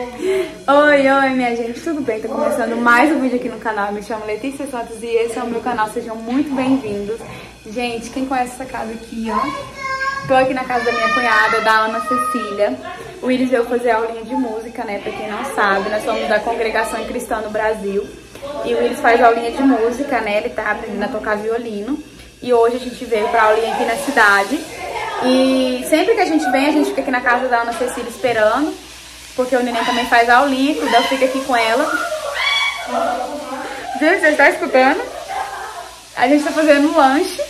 Oi, oi, minha gente, tudo bem? Tô começando mais um vídeo aqui no canal. Me chamo Letícia Santos e esse é o meu canal. Sejam muito bem-vindos. Gente, quem conhece essa casa aqui, ó? Tô aqui na casa da minha cunhada, da Ana Cecília. O Willis veio fazer aulinha de música, né? Pra quem não sabe, nós somos da Congregação Cristã no Brasil. E o Willis faz aulinha de música, né? Ele tá aprendendo a tocar violino. E hoje a gente veio pra aulinha aqui na cidade. E sempre que a gente vem, a gente fica aqui na casa da Ana Cecília esperando porque o neném também faz aulinha, então eu fico aqui com ela. Gente, você está escutando? A gente tá fazendo um lanche.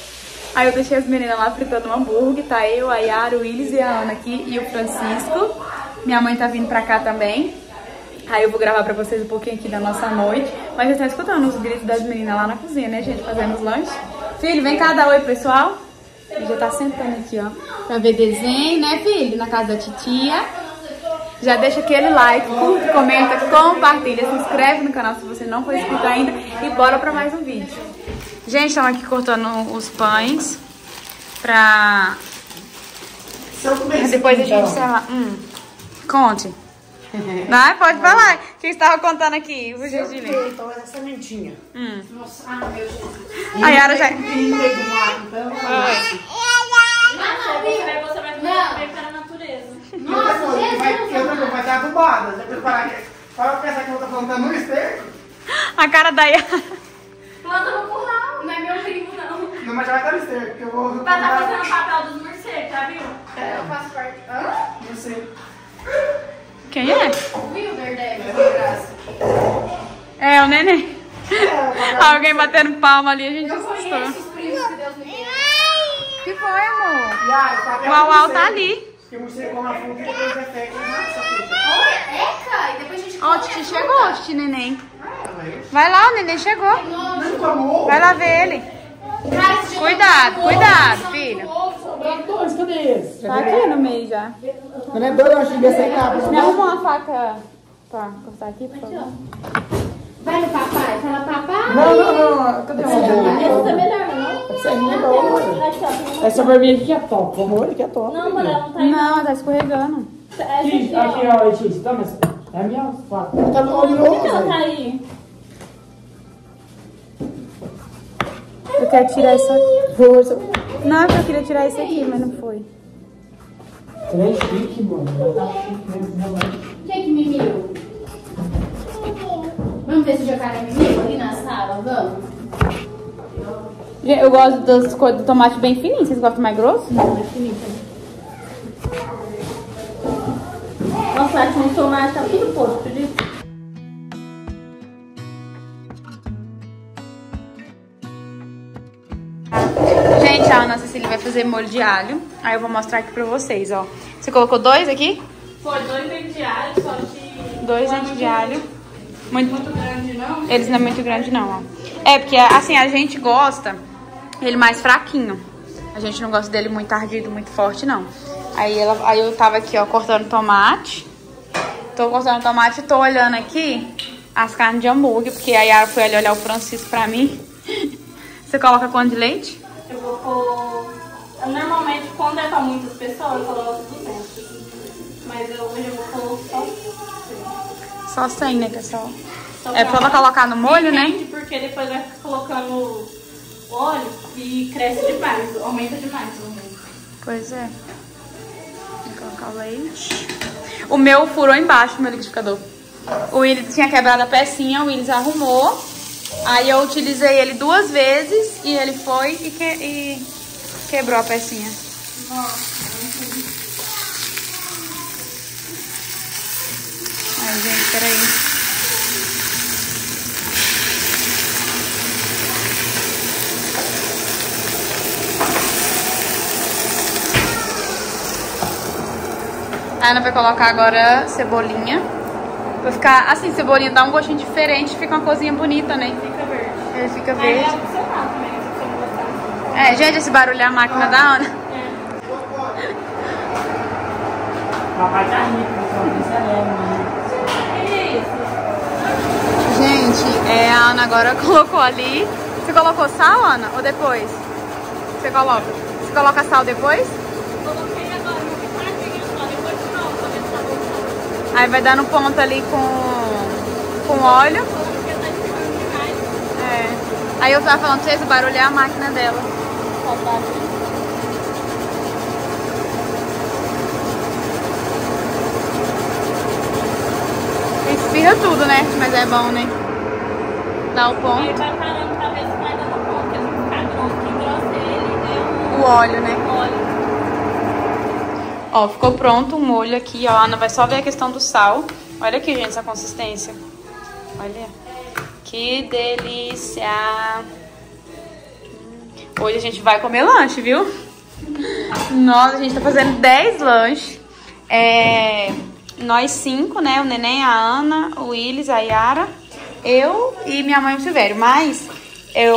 Aí eu deixei as meninas lá fritando um hambúrguer, tá eu, a Yara, o Willis e a Ana aqui e o Francisco. Minha mãe tá vindo pra cá também. Aí eu vou gravar pra vocês um pouquinho aqui da nossa noite. Mas vocês estão escutando os gritos das meninas lá na cozinha, né, gente? Fazendo os lanches. Filho, vem cá dar oi, pessoal. Ele já tá sentando aqui, ó. Pra ver desenho, né, filho? Na casa da titia. Já deixa aquele like, curte, comenta, compartilha, se inscreve no canal se você não for inscrito ainda e bora pra mais um vídeo. Gente, estamos aqui cortando os pães pra... Depois a gente encerra... Hum, conte. Não, pode falar. O que você estava contando aqui? O Virgínia. Então, essa sementinha. Hum. Nossa, ah, meu Deus. A Yara já... Meio do mato, então... Não, você vai comer para Nossa, Jesus! Vai, eu também vai estar adubada. Já preparar aqui. Para pensar que eu vou estar plantando no esterco. A cara da Yara... Planta no curral, não é meu primo, não. Não, mas já vai estar no esterco, porque eu vou... Vai estar fazendo o papel dos morcegos, já viu? É, eu faço parte. Hã? Não sei. Quem é? O Wilder deve, de graça. É, o neném. É, Alguém batendo palma ali, a gente Eu conheço assustou. os primos que Deus me deu. O que foi, amor? Yara, o papel O Au do Au tá morcego. ali. Porque o morcego come a fruta e depois é feito. Não é essa fruta. Olha, eca, e depois a gente Ó, o come Titi a chegou, fruta. Titi neném. Ah, mas... Vai lá, o neném chegou. Vai lá ver ele. Cuidado, eu cuidado, filho. dois, cadê esse? Tá aqui no meio já. Não é dois, eu achei desse aí, cara. Me arruma uma faca pra cortar aqui, por favor. Vai no papai, fala papai. Não, não, não. Cadê o? Essa tá melhor, aí não é ó. tem Essa barbinha aqui é top. O amor aqui é top. Não, mano, ela não tá. Não, tá escorregando. Essa aqui, Aqui, aqui, ó. Letícia, toma essa. É a minha faca. Tá no olho Por que ela tá aí? Eu quero tirar isso aqui. Força. Não, eu queria tirar isso aqui, mas não foi. Você é chique, mano. Ela tá chique mesmo, né, mano? Quem que mimiu? Vamos ver se o jacaré mimiu ali na sala, vamos? Eu gosto das coisas do tomate bem fininho. Vocês gostam mais grosso? Não, é finito. Nossa, tinha um tomate, tá tudo podre, acredita? Gente, a Ana Cecília vai fazer molho de alho. Aí eu vou mostrar aqui pra vocês, ó. Você colocou dois aqui? Foi dois dentes de alho, só que... Dois dentes de alho. Muito, Muito grande, não? Eles não é muito grande não, ó. É, porque assim, a gente gosta ele mais fraquinho. A gente não gosta dele muito ardido, muito forte, não. Aí, ela, aí eu tava aqui, ó, cortando tomate. Tô cortando tomate e tô olhando aqui as carnes de hambúrguer, porque a Yara foi ali olhar o Francisco pra mim. Você coloca quanto de leite? Eu vou pôr... Normalmente, quando é pra muitas pessoas, eu coloco 200. Mas eu, hoje eu vou pôr só 100. Só 100, né, pessoal? Só É pra ela colocar no molho, né? Depende, porque depois vai ficar óleo e cresce demais, aumenta demais o. Pois é. Vou colocar o leite. O meu furou embaixo, meu liquidificador. O Willis tinha quebrado a pecinha, o Willis arrumou. Aí eu utilizei ele duas vezes e ele foi e, que- e quebrou a pecinha. Ai, gente, peraí. A Ana vai colocar agora cebolinha. Vai ficar, assim, cebolinha dá um gostinho diferente, fica uma cozinha bonita, né? Fica verde. Ele fica Aí é verde. opcional também, se você não gostar. É, gente, esse barulho é a máquina da Ana. Papai tá rico, então isso é leve, mano. É isso. Gente, é, a Ana agora colocou ali. Você colocou sal, Ana? Ou depois? Você coloca? Você coloca sal depois? Coloquei agora uma pitadinha só, depois não, pra ver se tá bom. Aí vai dar no ponto ali com, com óleo. É. Aí eu tava falando pra vocês, o barulho é a máquina dela. Espirra tudo, né? Mas é bom, né? Dá o ponto. vai parando pra Ó, ficou pronto o molho aqui, ó. A Ana vai só ver a questão do sal. Olha aqui, gente, essa consistência. Olha. Que delícia. Hoje a gente vai comer lanche, viu? Nossa, a gente tá fazendo 10 lanches. É, nós cinco, né? O Neném, a Ana, o Willis, a Yara, eu e minha mãe e o Silvério. Mas eu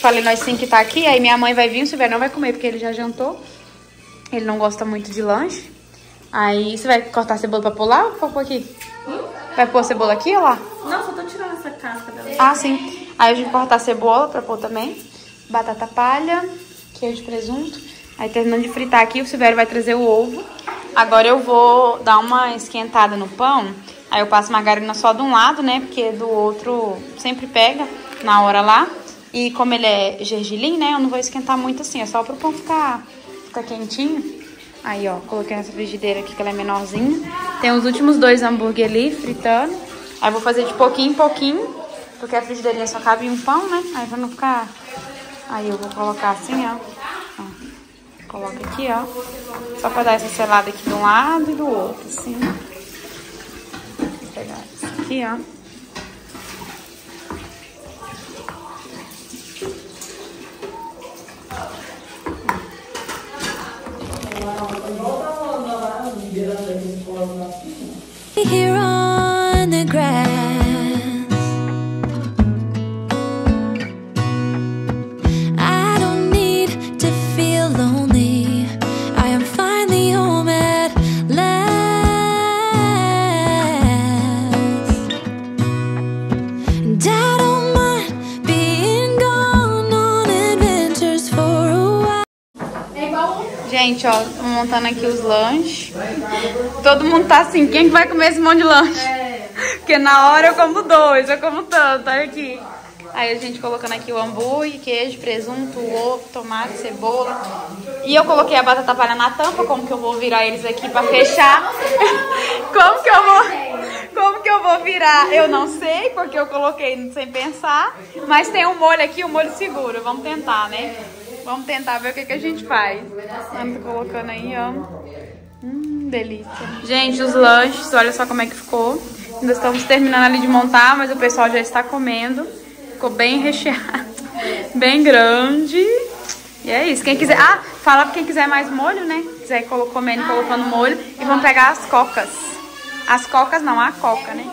falei nós cinco que tá aqui, aí minha mãe vai vir, o Silvério não vai comer porque ele já jantou. Ele não gosta muito de lanche. Aí você vai cortar a cebola pra pôr lá ou pra pôr aqui? Vai pôr a cebola aqui ou lá? Nossa, eu tô tirando essa casca dela. Ah, sim. Aí a gente vai cortar a cebola pra pôr também. Batata palha, queijo presunto. Aí terminando de fritar aqui, o Silvério vai trazer o ovo. Agora eu vou dar uma esquentada no pão. Aí eu passo margarina só de um lado, né? Porque do outro sempre pega na hora lá. E como ele é gergelim, né? Eu não vou esquentar muito assim. É só pro pão ficar, ficar quentinho. Aí, ó, coloquei nessa frigideira aqui que ela é menorzinha. Tem os últimos dois hambúrguer ali, fritando. Aí vou fazer de pouquinho em pouquinho, porque a frigideirinha só cabe um pão, né? Aí pra não ficar... Aí eu vou colocar assim, ó. ó. Coloca aqui, ó. Só pra dar essa selada aqui de um lado e do outro, assim. Vou pegar esse aqui, ó. 啊，你到我那玩，你别乱来。Gente, ó, montando aqui os lanches. Todo mundo tá assim, quem que vai comer esse monte de lanche? Porque na hora eu como dois, eu como tanto, olha aqui. Aí a gente colocando aqui o hambúrguer, queijo, presunto, ovo, tomate, cebola. E eu coloquei a batata palha na tampa, como que eu vou virar eles aqui pra fechar? Como que eu vou... Como que eu vou virar? Eu não sei, porque eu coloquei sem pensar. Mas tem um molho aqui, um molho seguro. Vamos tentar, né? Vamos tentar ver o que, que a gente faz. Tá colocando aí, ó. Hum, delícia. Gente, os lanches, olha só como é que ficou. Ainda estamos terminando ali de montar, mas o pessoal já está comendo. Ficou bem recheado, bem grande. E é isso. Quem quiser... Ah, fala pra quem quiser mais molho, né? Quiser comendo, colocando molho. E vamos pegar as cocas. As cocas não, a coca, né?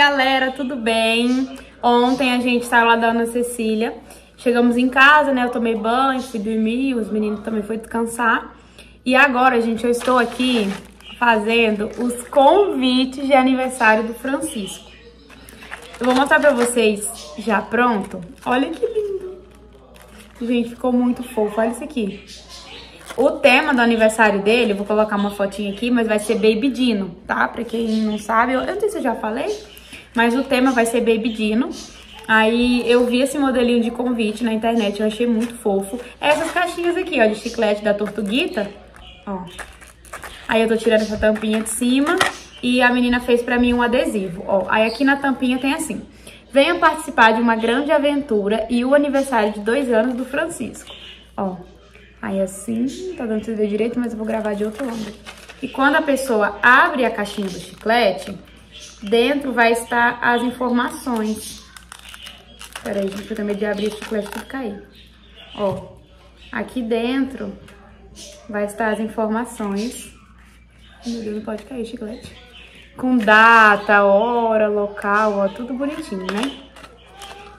Galera, tudo bem? Ontem a gente saiu lá da Ana Cecília. Chegamos em casa, né? Eu tomei banho, fui dormir, os meninos também foram descansar. E agora, gente, eu estou aqui fazendo os convites de aniversário do Francisco. Eu vou mostrar pra vocês já pronto. Olha que lindo. Gente, ficou muito fofo. Olha isso aqui. O tema do aniversário dele, vou colocar uma fotinha aqui, mas vai ser Baby Dino, tá? Pra quem não sabe, eu, eu não sei se eu já falei, mas o tema vai ser Baby Dino. Aí eu vi esse modelinho de convite na internet, eu achei muito fofo. Essas caixinhas aqui, ó, de chiclete da Tortuguita, ó. Aí eu tô tirando essa tampinha de cima e a menina fez pra mim um adesivo, ó. Aí aqui na tampinha tem assim, venha participar de uma grande aventura e o aniversário de dois anos do Francisco, ó. Aí assim, tá dando pra ver direito, mas eu vou gravar de outro ângulo. E quando a pessoa abre a caixinha do chiclete, dentro vai estar as informações. Peraí, gente, eu medo de abrir o chiclete tudo cair. Ó, Aqui dentro vai estar as informações. Meu Deus, não pode cair, chiclete. Com data, hora, local, ó, tudo bonitinho, né?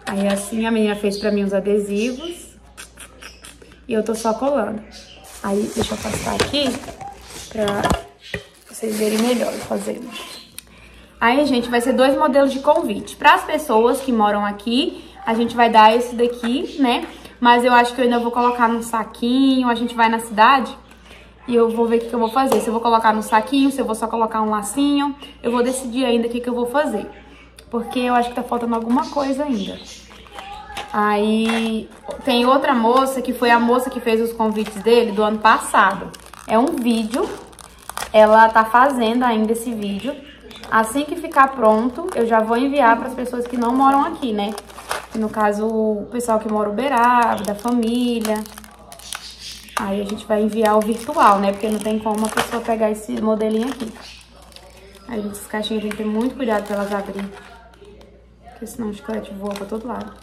Aí assim a menina fez pra mim os adesivos. E eu tô só colando. Aí, deixa eu passar aqui pra vocês verem melhor fazendo. Aí, gente, vai ser dois modelos de convite. Para as pessoas que moram aqui, a gente vai dar esse daqui, né? Mas eu acho que eu ainda vou colocar num saquinho, a gente vai na cidade e eu vou ver o que, que eu vou fazer. Se eu vou colocar no saquinho, se eu vou só colocar um lacinho, eu vou decidir ainda o que, que eu vou fazer. Porque eu acho que tá faltando alguma coisa ainda. Aí tem outra moça que foi a moça que fez os convites dele do ano passado. É um vídeo, ela tá fazendo ainda esse vídeo. Assim que ficar pronto, eu já vou enviar para as pessoas que não moram aqui, né? No caso, o pessoal que mora Uberaba, da família. Aí a gente vai enviar o virtual, né? Porque não tem como a pessoa pegar esse modelinho aqui. Aí, gente, essas caixinhas tem que ter muito cuidado pra elas abrirem. Porque senão o chiclete voa pra todo lado.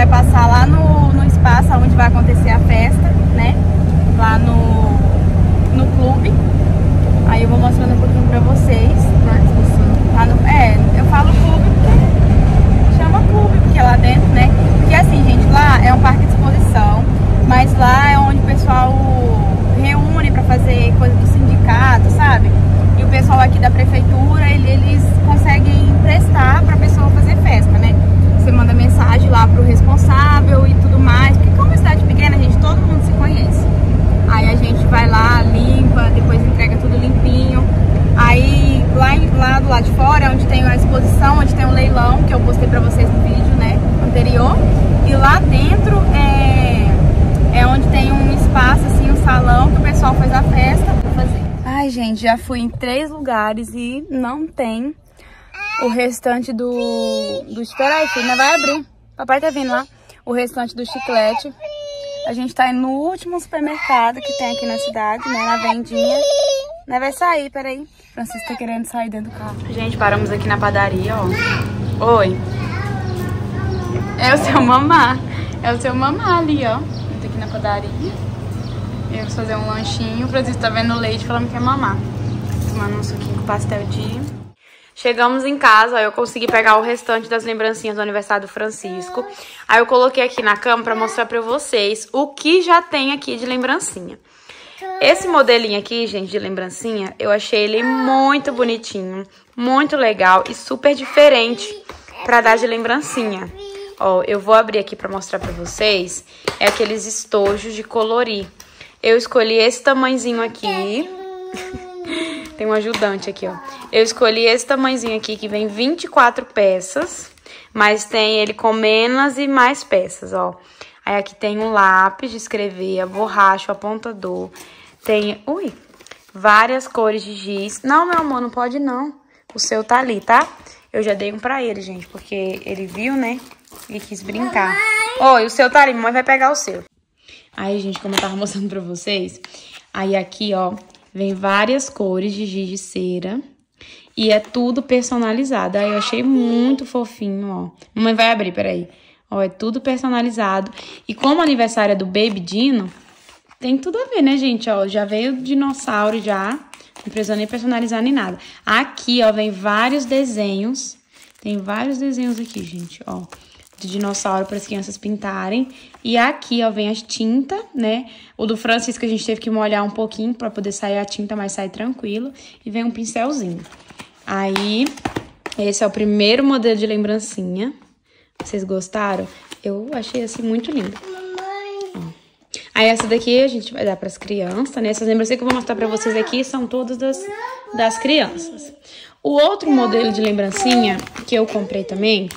Vai passar lá no, no espaço onde vai acontecer a festa, né? Lá no, no clube. Aí eu vou mostrando um pouquinho pra vocês. Lá no, é, eu falo clube porque chama clube, porque lá dentro, né? Porque assim, gente, lá é um parque de exposição, mas lá é onde o pessoal reúne pra fazer coisa do sindicato, sabe? E o pessoal aqui da prefeitura, ele- eles conseguem emprestar pra pessoa fazer festa, né? Você manda mensagem lá pro responsável e tudo mais. Porque como é cidade pequena, gente, todo mundo se conhece. Aí a gente vai lá, limpa, depois entrega tudo limpinho. Aí lá, em- lá do lado de fora é onde tem a exposição, onde tem um leilão, que eu postei pra vocês no vídeo, né, anterior. E lá dentro é, é onde tem um espaço, assim, um salão que o pessoal faz a festa pra fazer. Ai, gente, já fui em três lugares e não tem o restante do... do Espera aí, filha, vai abrir. Papai tá vindo lá. O restante do chiclete. A gente tá no último supermercado que tem aqui na cidade, né? Na vendinha. Né? Vai sair, peraí. Francisco tá querendo sair dentro do carro. Gente, paramos aqui na padaria, ó. Oi. É o seu mamá. É o seu mamá ali, ó. Tô aqui na padaria. Eu fazer um lanchinho. O Francisco tá vendo leite falando que quer mamar. Tomando um suquinho com pastel de... Chegamos em casa, aí eu consegui pegar o restante das lembrancinhas do aniversário do Francisco. Aí eu coloquei aqui na cama pra mostrar pra vocês o que já tem aqui de lembrancinha. Esse modelinho aqui, gente, de lembrancinha, eu achei ele muito bonitinho, muito legal e super diferente pra dar de lembrancinha. Ó, eu vou abrir aqui pra mostrar pra vocês. É aqueles estojos de colorir. Eu escolhi esse tamanhozinho aqui. Tem um ajudante aqui, ó. Eu escolhi esse tamanhozinho aqui, que vem 24 peças. Mas tem ele com menos e mais peças, ó. Aí aqui tem um lápis de escrever, a borracha, o apontador. Tem, ui, várias cores de giz. Não, meu amor, não pode não. O seu tá ali, tá? Eu já dei um pra ele, gente, porque ele viu, né? E quis brincar. Oi, o seu tá ali, mamãe vai pegar o seu. Aí, gente, como eu tava mostrando pra vocês, aí aqui, ó, vem várias cores de giz de cera. E é tudo personalizado. Aí eu achei muito fofinho, ó. Mamãe vai abrir, peraí. Ó, é tudo personalizado. E como o aniversário é do Baby Dino, tem tudo a ver, né, gente? Ó, já veio dinossauro já. Não precisa nem personalizar nem nada. Aqui, ó, vem vários desenhos. Tem vários desenhos aqui, gente, ó. De dinossauro para as crianças pintarem. E aqui, ó, vem as tinta, né? O do Francisco a gente teve que molhar um pouquinho para poder sair a tinta, mas sai tranquilo. E vem um pincelzinho. Aí, esse é o primeiro modelo de lembrancinha. Vocês gostaram? Eu achei, assim, muito lindo. Aí, essa daqui a gente vai dar pras crianças, né? Essas lembrancinhas que eu vou mostrar pra vocês aqui são todas das, das crianças. O outro modelo de lembrancinha que eu comprei também...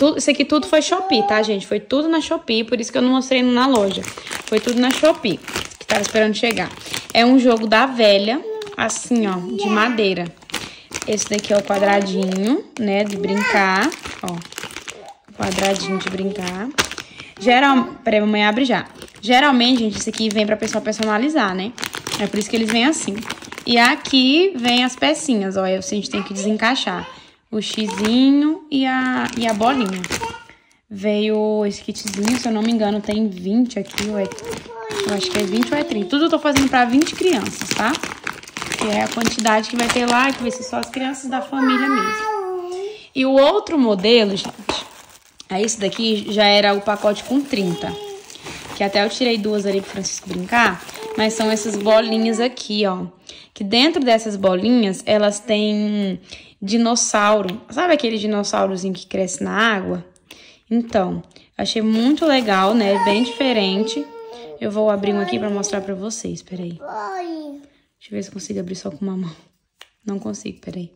Tudo, isso aqui tudo foi Shopee, tá, gente? Foi tudo na Shopee, por isso que eu não mostrei na loja. Foi tudo na Shopee, que tava esperando chegar. É um jogo da velha, assim, ó, de madeira. Esse daqui é o quadradinho, né, de brincar, ó. Quadradinho de brincar. Geral... Peraí, mamãe abre já. Geralmente, gente, isso aqui vem pra pessoa personalizar, né? É por isso que eles vêm assim. E aqui vem as pecinhas, ó. A gente tem que desencaixar o xizinho e a, e a bolinha. Veio esse kitzinho, se eu não me engano, tem 20 aqui, ou é, eu acho que é 20 ou é 30. Tudo eu tô fazendo pra 20 crianças, tá? Que é a quantidade que vai ter lá, que vai ser só as crianças da família mesmo. E o outro modelo, gente, é esse daqui já era o pacote com 30. Que até eu tirei duas ali pro Francisco brincar. Mas são essas bolinhas aqui, ó. Que dentro dessas bolinhas, elas têm dinossauro. Sabe aquele dinossaurozinho que cresce na água? Então, achei muito legal, né? Bem diferente. Eu vou abrir um aqui pra mostrar pra vocês, peraí. Deixa eu ver se eu consigo abrir só com uma mão. Não consigo, peraí.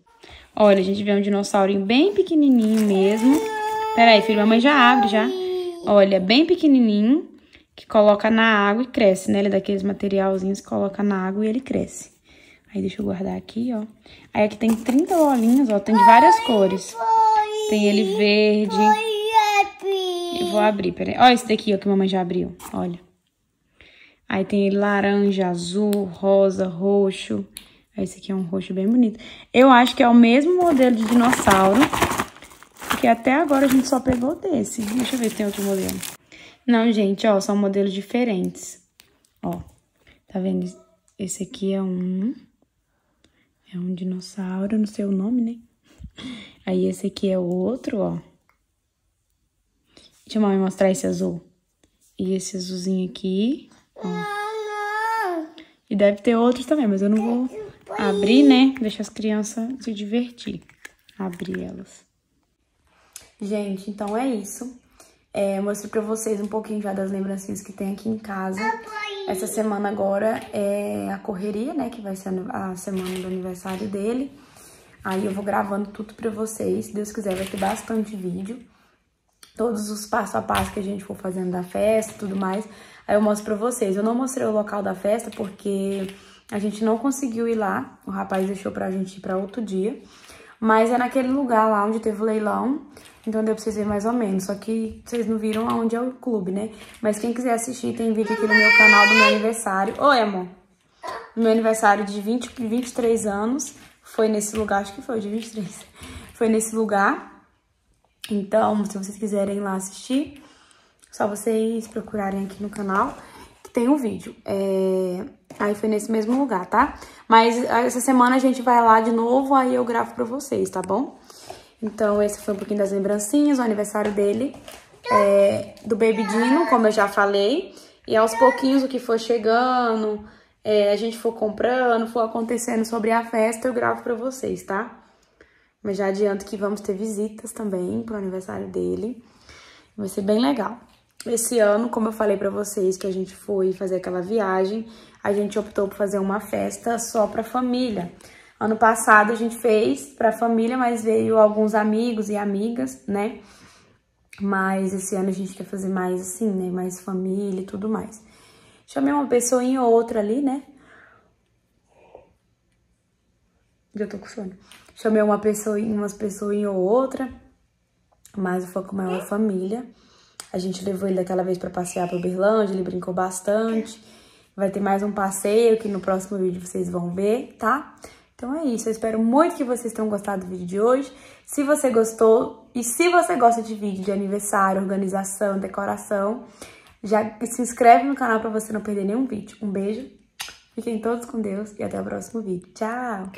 Olha, a gente vê um dinossaurinho bem pequenininho mesmo. Peraí, filho, a mãe já abre, já. Olha, bem pequenininho, que coloca na água e cresce, né? Ele é daqueles materialzinhos que coloca na água e ele cresce. Aí deixa eu guardar aqui, ó. Aí aqui tem 30 bolinhas, ó, tem de várias cores. Tem ele verde. Eu vou abrir, peraí. Ó esse daqui, ó, que a mamãe já abriu, olha. Aí tem ele laranja, azul, rosa, roxo. Esse aqui é um roxo bem bonito. Eu acho que é o mesmo modelo de dinossauro. Que até agora a gente só pegou desse. Deixa eu ver se tem outro modelo. Não, gente, ó, são modelos diferentes. Ó, tá vendo? Esse aqui é um... É um dinossauro, não sei o nome, né? Aí esse aqui é o outro, ó. Deixa eu mamãe mostrar esse azul. E esse azulzinho aqui, ó. E deve ter outros também, mas eu não vou abrir, né? Deixa as crianças se divertir. Abrir elas. Gente, então é isso. É, mostrei pra vocês um pouquinho já das lembrancinhas que tem aqui em casa. Essa semana agora é a correria, né? Que vai ser a semana do aniversário dele. Aí eu vou gravando tudo pra vocês. Se Deus quiser, vai ter bastante vídeo. Todos os passo a passo que a gente for fazendo da festa e tudo mais. Aí eu mostro pra vocês. Eu não mostrei o local da festa porque a gente não conseguiu ir lá. O rapaz deixou pra gente ir pra outro dia. Mas é naquele lugar lá onde teve o leilão. Então deu pra vocês verem mais ou menos. Só que vocês não viram aonde é o clube, né? Mas quem quiser assistir, tem vídeo aqui no meu canal do meu aniversário. Oi, amor. Meu aniversário de 20, 23 anos. Foi nesse lugar, acho que foi de 23. Foi nesse lugar. Então, se vocês quiserem lá assistir, só vocês procurarem aqui no canal que tem um vídeo. É... Aí foi nesse mesmo lugar, tá? Mas essa semana a gente vai lá de novo, aí eu gravo pra vocês, tá bom? Então, esse foi um pouquinho das lembrancinhas, o aniversário dele, é, do Baby Dino, como eu já falei. E aos pouquinhos, o que for chegando, é, a gente for comprando, for acontecendo sobre a festa, eu gravo pra vocês, tá? Mas já adianto que vamos ter visitas também pro aniversário dele. Vai ser bem legal. Esse ano, como eu falei pra vocês que a gente foi fazer aquela viagem, a gente optou por fazer uma festa só pra família. Ano passado a gente fez pra família, mas veio alguns amigos e amigas, né? Mas esse ano a gente quer fazer mais assim, né? Mais família e tudo mais. Chamei uma pessoinha ou outra ali, né? Já tô com sono. Chamei uma pessoa, umas pessoinha ou outra, mas foi com a maior família. A gente levou ele daquela vez pra passear pra Uberlândia, ele brincou bastante. Vai ter mais um passeio que no próximo vídeo vocês vão ver, tá? Então é isso, eu espero muito que vocês tenham gostado do vídeo de hoje. Se você gostou e se você gosta de vídeo de aniversário, organização, decoração, já se inscreve no canal pra você não perder nenhum vídeo. Um beijo, fiquem todos com Deus e até o próximo vídeo. Tchau!